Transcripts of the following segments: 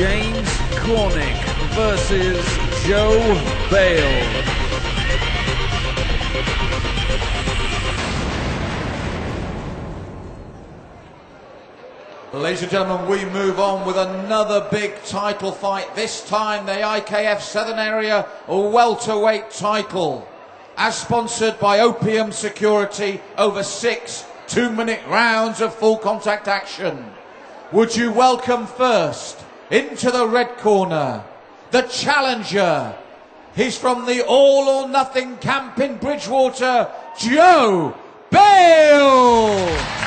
James Cornick versus Joe Bale. Ladies and gentlemen, we move on with another big title fight. This time, the IKF Southern Area welterweight title. As sponsored by Opium Security, over six two minute rounds of full contact action. Would you welcome first into the red corner the challenger? He's from the All or Nothing camp in Bridgewater, Joe Bale!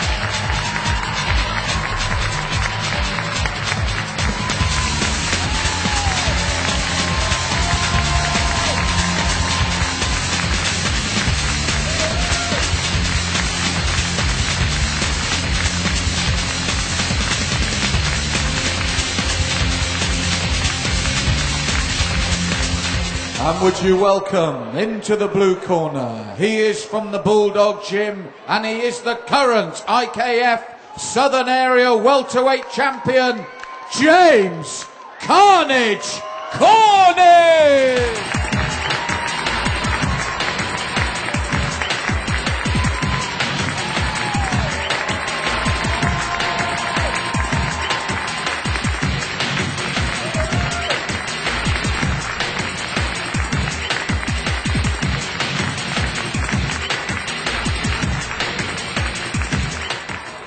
And would you welcome into the blue corner? He is from the Bulldog Gym and he is the current IKF Southern Area welterweight champion, James Carnage Cornick!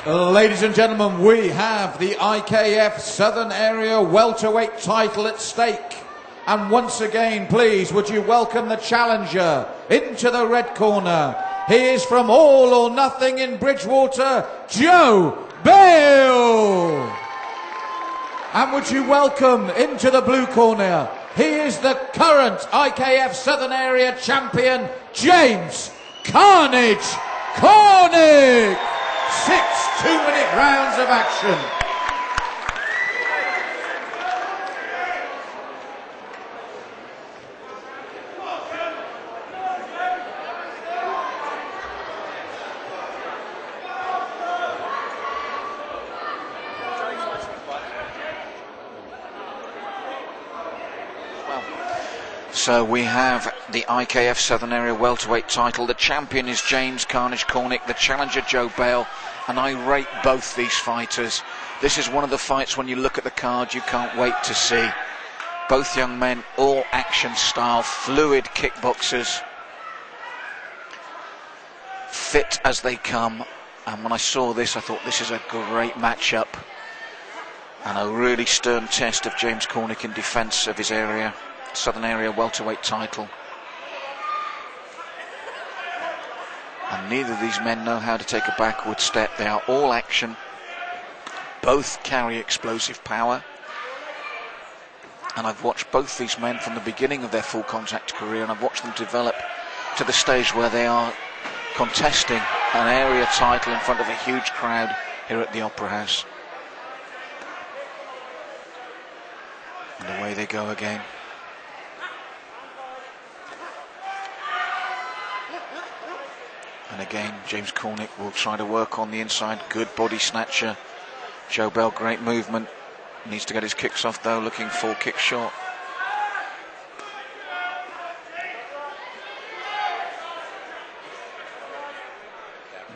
Ladies and gentlemen, we have the IKF Southern Area welterweight title at stake. And once again, please, would you welcome the challenger into the red corner? He is from All or Nothing in Bridgewater, Joe Bale. And would you welcome into the blue corner? He is the current IKF Southern Area champion, James Carnage Cornick. Six two-minute rounds of action. So we have the IKF Southern Area welterweight title. The champion is James Carnage Cornick, the challenger Joe Bale, and I rate both these fighters. This is one of the fights when you look at the card you can't wait to see. Both young men, all action style, fluid kickboxers, fit as they come. And when I saw this, I thought this is a great matchup and a really stern test of James Cornick in defence of his area. Southern Area welterweight title. And neither of these men know how to take a backward step. They are all action. Both carry explosive power. And I've watched both these men from the beginning of their full contact career, and I've watched them develop to the stage where they are contesting an area title in front of a huge crowd here at the Opera House. And away they go again. And again, James Cornick will try to work on the inside. Good body snatcher. Joe Bale, great movement. Needs to get his kicks off though, looking full kick short.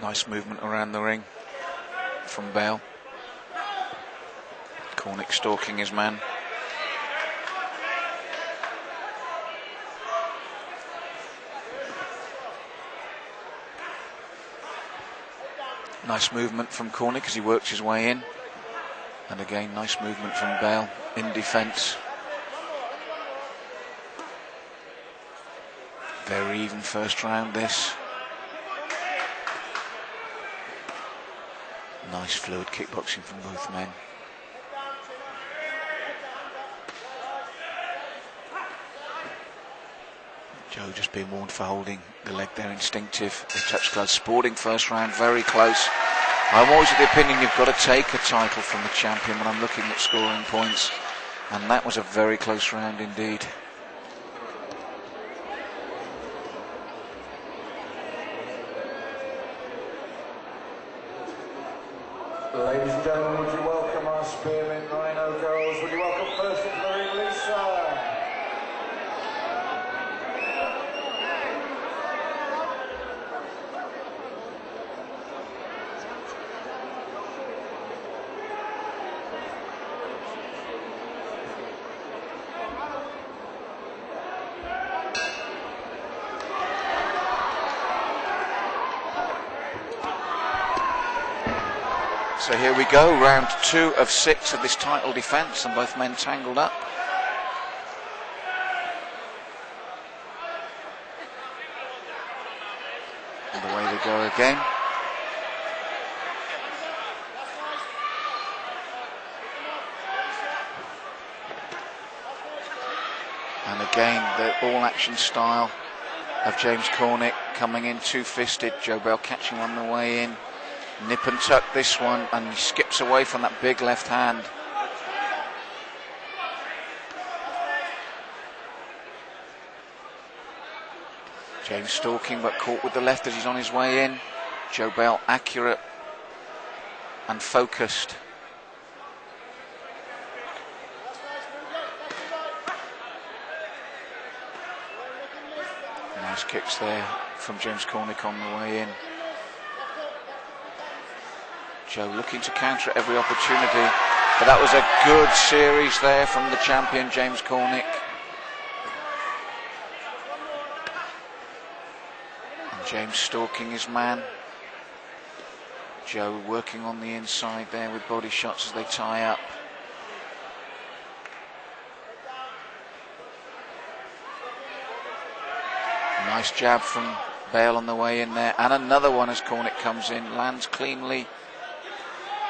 Nice movement around the ring from Bale. Cornick stalking his man. Nice movement from Cornick as he works his way in. And again, nice movement from Bale in defence. Very even first round this. Nice fluid kickboxing from both men. Joe just being warned for holding the leg there, instinctive. The touch glove, sporting first round, very close. I'm always of the opinion you've got to take a title from the champion when I'm looking at scoring points. And that was a very close round indeed. Ladies and gentlemen, would you welcome our Spearmint Rhino girls? Would you welcome first? So here we go, round two of six of this title defence, and both men tangled up. And away they go again. And again, the all action style of James Cornick coming in two fisted. Joe Bale catching on the way in. Nip and tuck this one, and he skips away from that big left hand. James stalking but caught with the left as he's on his way in. Joe Bale accurate and focused. Nice kicks there from James Cornick on the way in. Joe looking to counter every opportunity. But that was a good series there from the champion, James Cornick. And James stalking his man. Joe working on the inside there with body shots as they tie up. Nice jab from Bale on the way in there. And another one as Cornick comes in. Lands cleanly.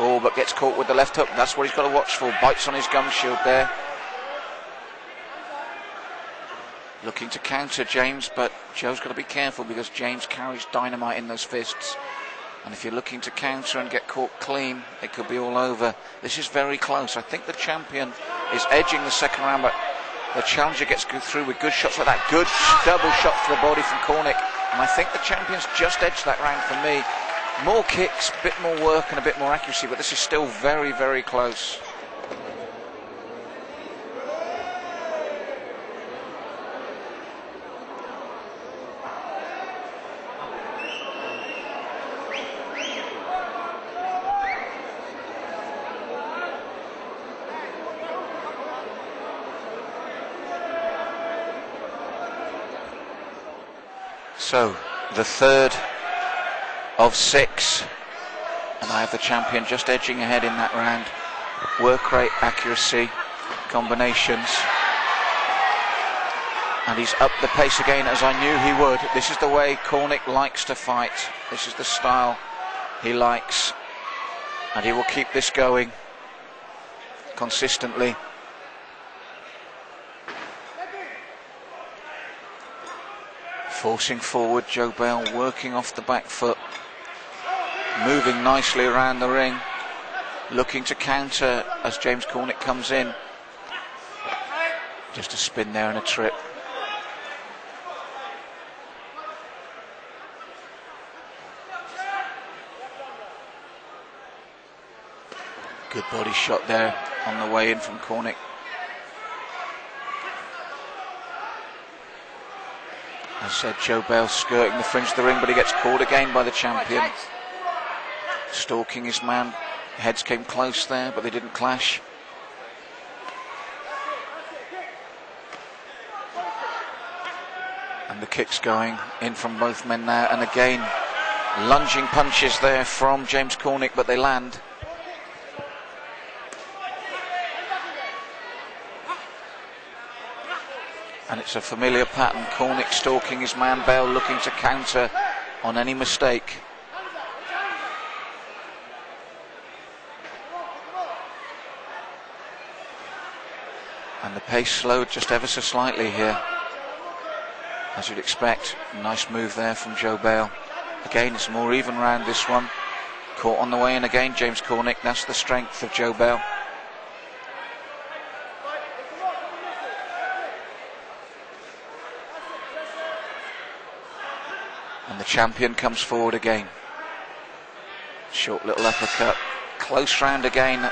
Oh, but gets caught with the left hook. That's what he's got to watch for. Bites on his gum shield there. Looking to counter James, but Joe's got to be careful because James carries dynamite in those fists. And if you're looking to counter and get caught clean, it could be all over. This is very close. I think the champion is edging the second round, but the challenger gets through with good shots like that. Good double shot to the body from Cornick. And I think the champion's just edged that round for me. More kicks, a bit more work and a bit more accuracy, but this is still very, very close. So, the third of six. And I have the champion just edging ahead in that round. Work rate, accuracy, combinations. And he's up the pace again as I knew he would. This is the way Cornick likes to fight. This is the style he likes. And he will keep this going consistently. Forcing forward, Joe Bale working off the back foot, moving nicely around the ring, looking to counter as James Cornick comes in. Just a spin there and a trip. Good body shot there on the way in from Cornick. As said, Joe Bale skirting the fringe of the ring, but he gets caught again by the champion. Stalking his man. Heads came close there, but they didn't clash. And the kicks going in from both men now. And again, lunging punches there from James Cornick, but they land. And it's a familiar pattern. Cornick stalking his man Bale, looking to counter on any mistake. And the pace slowed just ever so slightly here. As you'd expect. Nice move there from Joe Bale. Again, it's more even round this one. Caught on the way in again, James Cornick. That's the strength of Joe Bale. And the champion comes forward again. Short little uppercut. Close round again